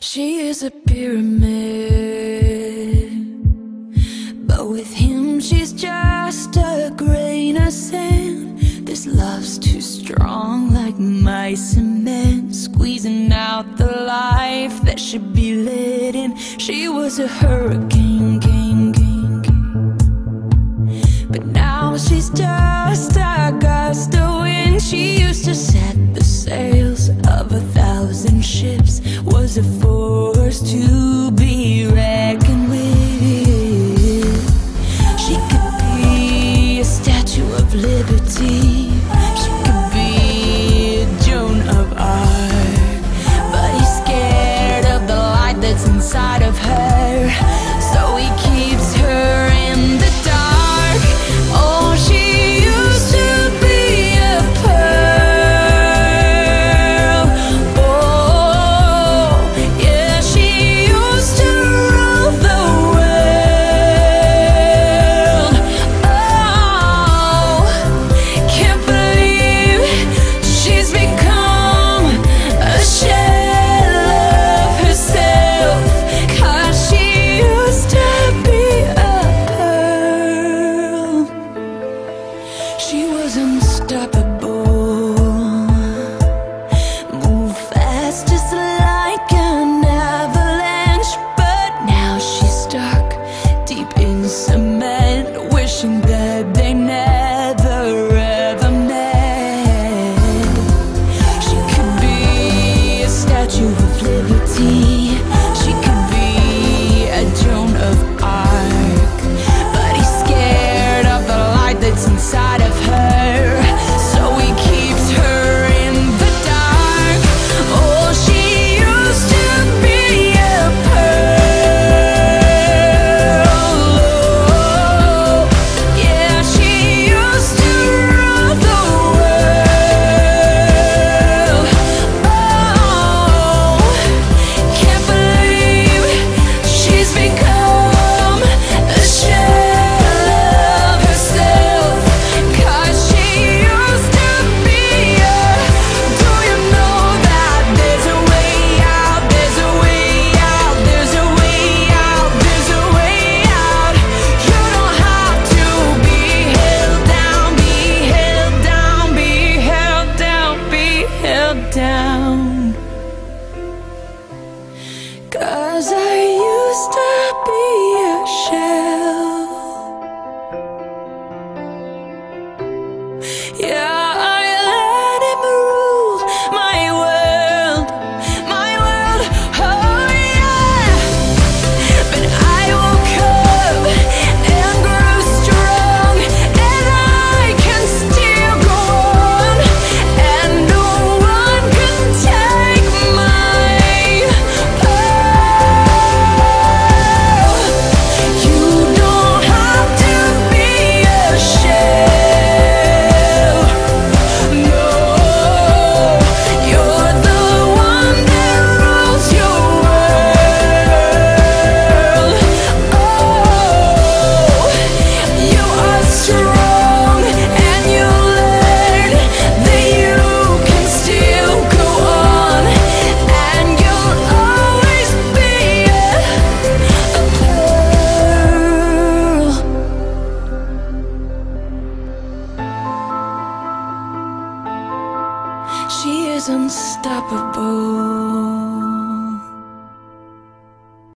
She is a pyramid, but with him she's just a grain of sand. This love's too strong, like my cement, squeezing out the life that should be lit in. She was a hurricane, king, king, king. but now she's just a gust of wind. She used to set the sails was a force to be reckoned with. She could be a statue of liberty. She could be a Joan of Arc. But he's scared of the light that's inside of her. So he She was unstoppable. Yeah. is unstoppable.